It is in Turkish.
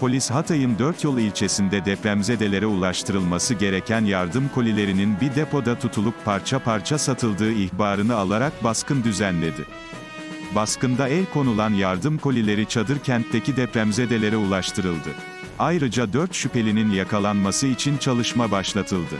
Polis Hatay'ın Dörtyol ilçesinde depremzedelere ulaştırılması gereken yardım kolilerinin bir depoda tutulup parça parça satıldığı ihbarını alarak baskın düzenledi. Baskında el konulan yardım kolileri çadır kentteki depremzedelere ulaştırıldı. Ayrıca 4 şüphelinin yakalanması için çalışma başlatıldı.